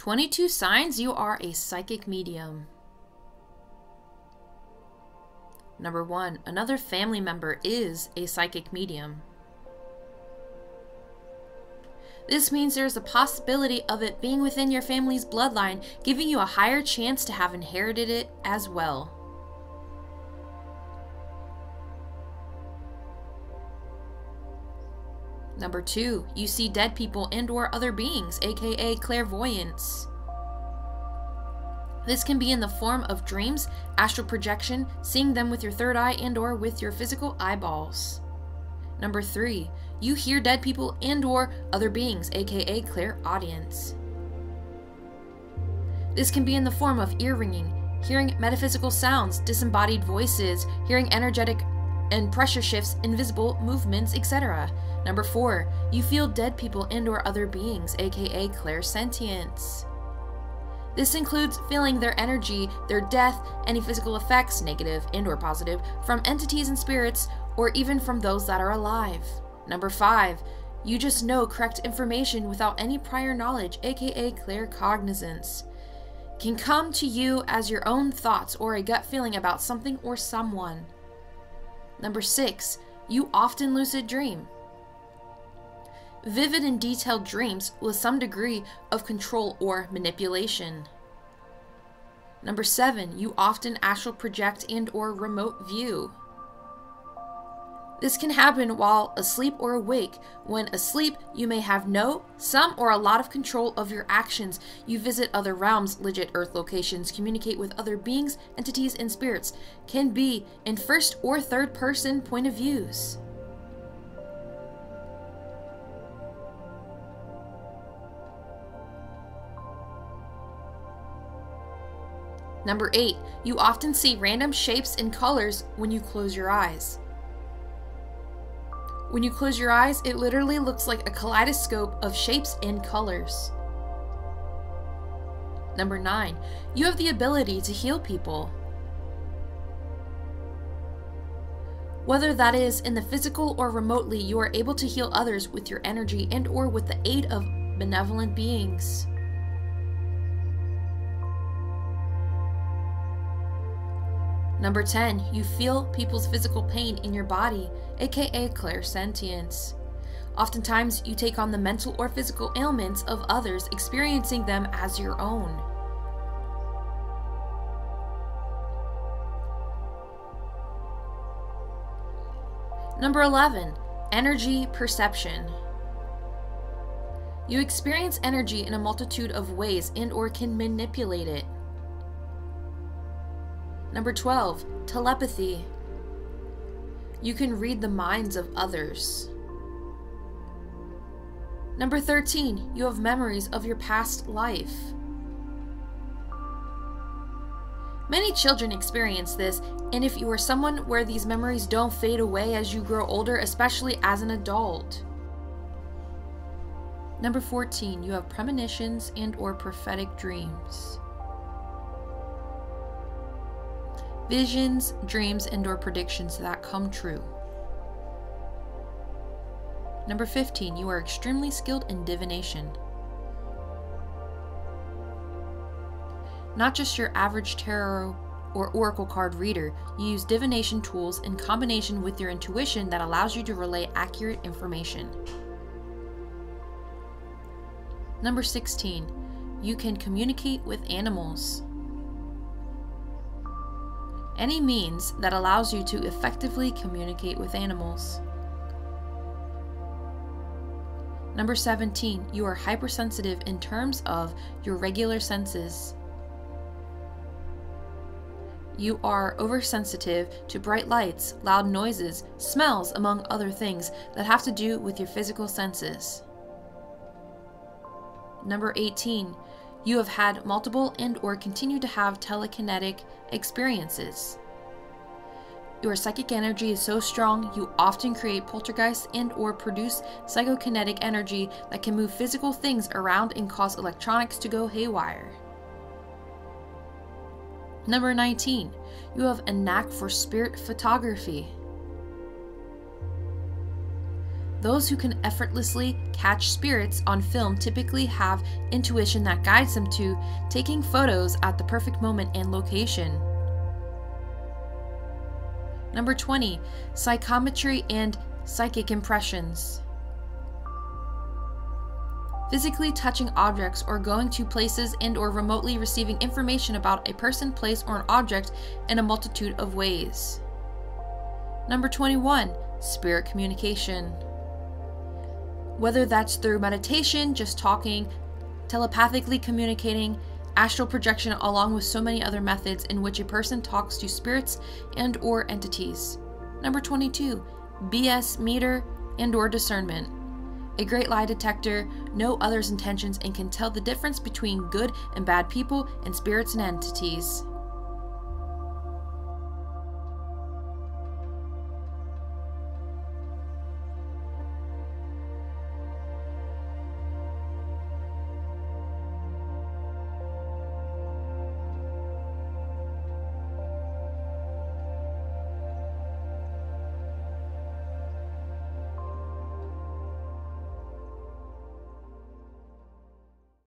22 signs you are a psychic medium. Number one, another family member is a psychic medium. This means there's a possibility of it being within your family's bloodline, giving you a higher chance to have inherited it as well. Number two, you see dead people and or other beings, aka clairvoyance. This can be in the form of dreams, astral projection, seeing them with your third eye and or with your physical eyeballs. Number 3, you hear dead people and or other beings, aka clairaudience. This can be in the form of ear ringing, hearing metaphysical sounds, disembodied voices, hearing energetic and pressure shifts, invisible movements, etc. Number 4, you feel dead people and or other beings, aka clairsentience. This includes feeling their energy, their death, any physical effects, negative and or positive, from entities and spirits or even from those that are alive. Number 5, you just know correct information without any prior knowledge, aka claircognizance. Can come to you as your own thoughts or a gut feeling about something or someone. Number 6, you often lucid dream. Vivid and detailed dreams with some degree of control or manipulation. Number 7, you often astral project and or remote view. This can happen while asleep or awake. When asleep, you may have no, some, or a lot of control of your actions. You visit other realms, legit Earth locations, communicate with other beings, entities, and spirits. Can be in first or third person point of views. Number 8. You often see random shapes and colors when you close your eyes. When you close your eyes, it literally looks like a kaleidoscope of shapes and colors. Number 9. You have the ability to heal people. Whether that is in the physical or remotely, you are able to heal others with your energy and or with the aid of benevolent beings. Number 10, you feel people's physical pain in your body, aka clairsentience. Oftentimes, you take on the mental or physical ailments of others, experiencing them as your own. Number 11, energy perception. You experience energy in a multitude of ways and or can manipulate it. Number 12, telepathy. You can read the minds of others. Number 13, you have memories of your past life. Many children experience this, and if you are someone where these memories don't fade away as you grow older, especially as an adult. Number 14, you have premonitions and or prophetic dreams. Visions, dreams, and or predictions that come true. Number 15, you are extremely skilled in divination. Not just your average tarot or oracle card reader, you use divination tools in combination with your intuition that allows you to relay accurate information. Number 16, you can communicate with animals any means that allows you to effectively communicate with animals. Number 17, you are hypersensitive in terms of your regular senses. You are oversensitive to bright lights, loud noises, smells, among other things that have to do with your physical senses. Number 18, you have had multiple and or continue to have telekinetic experiences. Your psychic energy is so strong, you often create poltergeists and or produce psychokinetic energy that can move physical things around and cause electronics to go haywire. Number 19. You have a knack for spirit photography. Those who can effortlessly catch spirits on film typically have intuition that guides them to taking photos at the perfect moment and location. Number 20, psychometry and psychic impressions. Physically touching objects or going to places and or remotely receiving information about a person, place, or an object in a multitude of ways. Number 21, spirit communication. Whether that's through meditation, just talking, telepathically communicating, astral projection along with so many other methods in which a person talks to spirits and or entities. Number 22, BS meter and or discernment. A great lie detector know others' intentions and can tell the difference between good and bad people and spirits and entities.